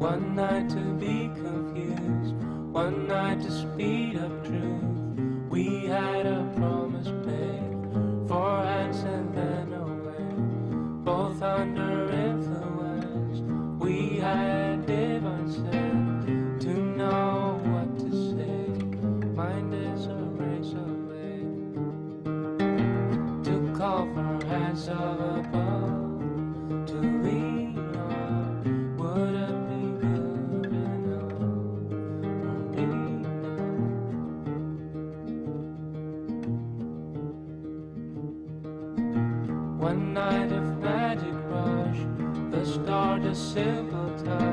One night to be confused, one night to speed up truth. We had a promise made, four hands and then away, both under influence. We had divine sense to know what to say. Mind is a razor blade to call for hands of above One night of magic rush, the start a simple touch.